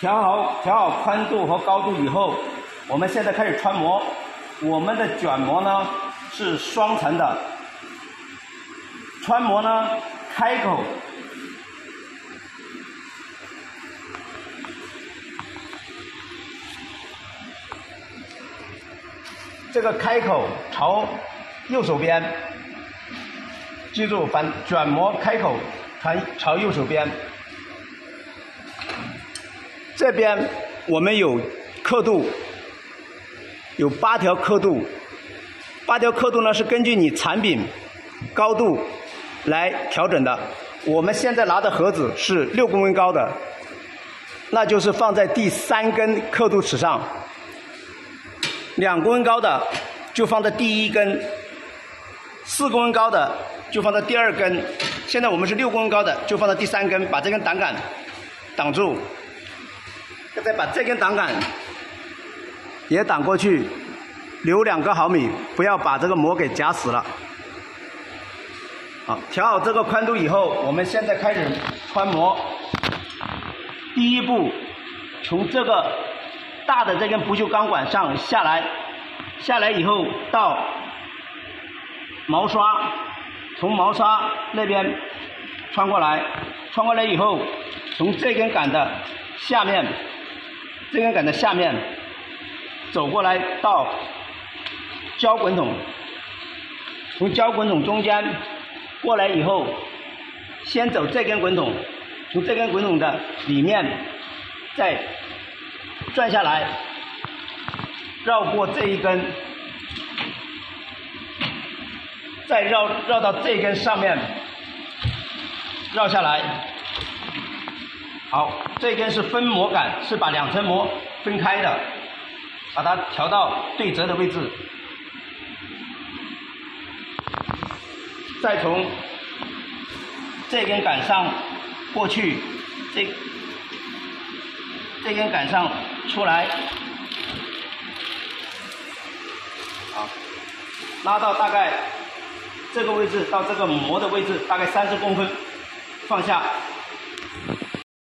调好调好宽度和高度以后，我们现在开始穿模。我们的卷模呢是双层的，穿模呢开口这个开口朝右手边，记住反卷模开口朝朝右手边。这边我们有刻度，有八条刻度，八条刻度呢是根据你产品高度来调整的。我们现在拿的盒子是六公分高的，那就是放在第三根刻度尺上；两公分高的就放在第一根；四公分高的就放在第二根。现在我们是六公分高的，就放在第三根，把这根挡杆挡住。再把这根挡杆也挡过去，留两个毫米，不要把这个膜给夹死了。好，调好这个宽度以后，我们现在开始穿模。第一步，从这个大的这根不锈钢管上下来，下来以后到毛刷，从毛刷那边穿过来，穿过来以后，从这根杆的下面。这根杆的下面，走过来到胶滚筒，从胶滚筒中间过来以后，先走这根滚筒，从这根滚筒的里面再转下来，绕过这一根，再绕绕到这根上面，绕下来。好，这根是分模杆，是把两层膜分开的，把它调到对折的位置，再从这根杆上过去，这这根杆上出来，好，拉到大概这个位置到这个膜的位置，大概三十公分，放下。